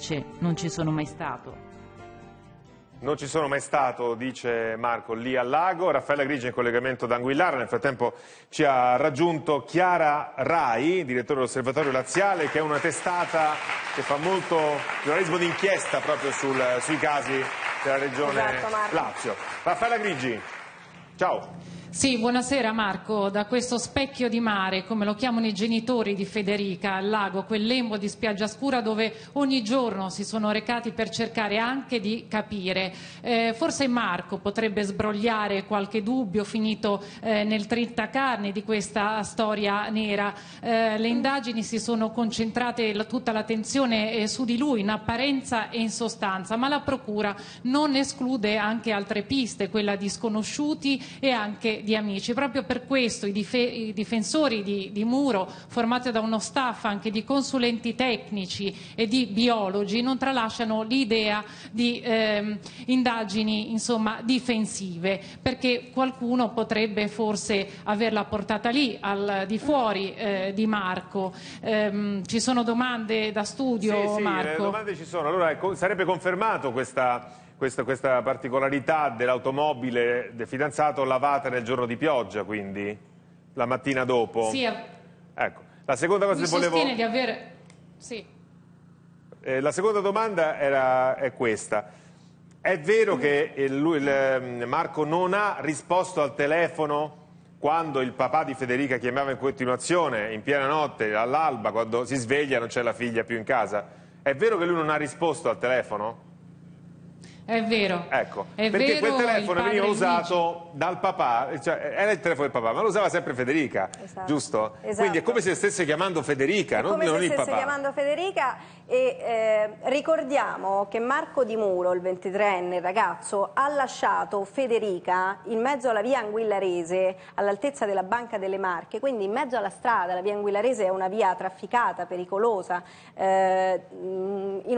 dice non ci sono mai stato. Non ci sono mai stato, dice Marco, lì al lago. Raffaella Grigi in collegamento da Anguillara. Nel frattempo ci ha raggiunto Chiara Rai, direttore dell'Osservatorio Laziale, che è una testata che fa molto giornalismo d'inchiesta proprio sul, sui casi della regione Esatto, Lazio. Raffaella Grigi, ciao. Sì, buonasera Marco. Da questo specchio di mare, come lo chiamano i genitori di Federica, al lago, quel lembo di spiaggia scura dove ogni giorno si sono recati per cercare anche di capire. Eh, forse Marco potrebbe sbrogliare qualche dubbio finito eh, nel trittacarne di questa storia nera. Eh, le indagini si sono concentrate la, tutta l'attenzione eh, su di lui, in apparenza e in sostanza, ma la Procura non esclude anche altre piste, quella di sconosciuti e anche di amici. Proprio per questo i, dif i difensori di, di, Muro, formati da uno staff anche di consulenti tecnici e di biologi, non tralasciano l'idea di ehm, indagini insomma, difensive, perché qualcuno potrebbe forse averla portata lì, al di fuori eh, di Marco. Ehm, ci sono domande da studio, sì, sì, Marco? le domande ci sono. Allora, sarebbe confermato questa questa, questa particolarità dell'automobile del fidanzato lavata nel giorno di pioggia, quindi la mattina dopo. Sì. Ecco. La seconda cosa che volevo... sostiene di avere... Sì. Eh, la seconda domanda era, è questa. È vero che il, lui, il, ehm, Marco non ha risposto al telefono quando il papà di Federica chiamava in continuazione, in piena notte, all'alba, quando si sveglia e non c'è la figlia più in casa? È vero che lui non ha risposto al telefono? È vero. Ecco, è perché vero, quel telefono veniva usato Luigi. dal papà, cioè era il telefono del papà, ma lo usava sempre Federica, Esatto. giusto? Esatto. Quindi è come se stesse chiamando Federica, È non, come non se il stesse papà. chiamando Federica e eh, ricordiamo che Marco Di Muro, il 23enne ragazzo, ha lasciato Federica in mezzo alla via Anguillarese, all'altezza della Banca delle Marche, quindi in mezzo alla strada, la via Anguillarese è una via trafficata, pericolosa, eh,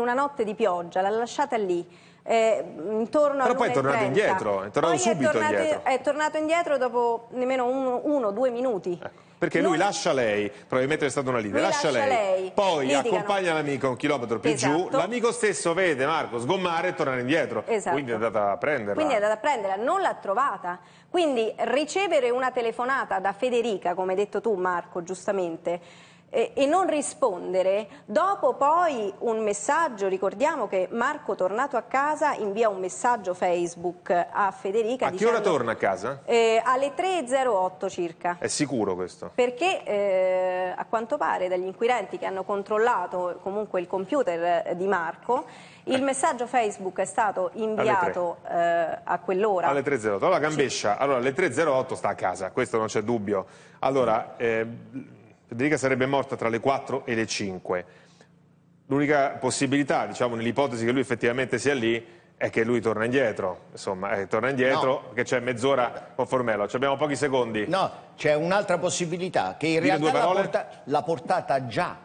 una notte di pioggia, l'ha lasciata lì. Eh, intorno Però poi è tornato 1:30. indietro, è tornato Poi subito è tornato, indietro. È tornato indietro dopo nemmeno uno, uno due minuti. Ecco, Perché lui Non- lascia lei, probabilmente è stata una lite, Lui lascia, lascia lei, poi litigano. accompagna l'amico un chilometro più giù, Esatto. l'amico stesso vede Marco sgommare e tornare indietro, Esatto. quindi è andata a prenderla. Quindi è andata a prenderla, non l'ha trovata. Quindi ricevere una telefonata da Federica, come hai detto tu Marco, giustamente, e, e non rispondere, dopo poi un messaggio, ricordiamo che Marco tornato a casa invia un messaggio Facebook a Federica. A che ora torna a casa? Eh, alle 3.08 circa. È sicuro questo? Perché eh, a quanto pare dagli inquirenti che hanno controllato comunque il computer eh, di Marco, il messaggio Facebook è stato inviato eh, a quell'ora. Alle 3.08. Allora Gambescia, allora alle 3.08 sta a casa, questo non c'è dubbio. Allora, eh, Federica sarebbe morta tra le 4 e le 5. L'unica possibilità, diciamo, nell'ipotesi che lui effettivamente sia lì, è che lui torna indietro. Insomma, eh, torna indietro, No. perché c'è mezz'ora con Formello. Ci abbiamo pochi secondi. No, c'è un'altra possibilità, che in due realtà l'ha, porta- l'ha portata già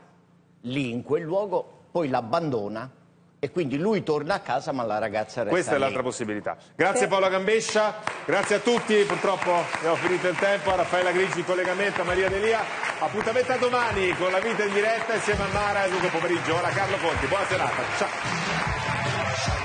lì, in quel luogo, poi l'abbandona e quindi lui torna a casa ma la ragazza resta Questa è l'altra possibilità. Grazie Sì. Paola Gambescia, grazie a tutti, purtroppo abbiamo finito il tempo, a Raffaella Grigi in collegamento, a Maria Delia, appuntamento a domani con la vita in diretta insieme a Mara. E Luca Pomeriggio, ora Carlo Conti, buona serata, ciao.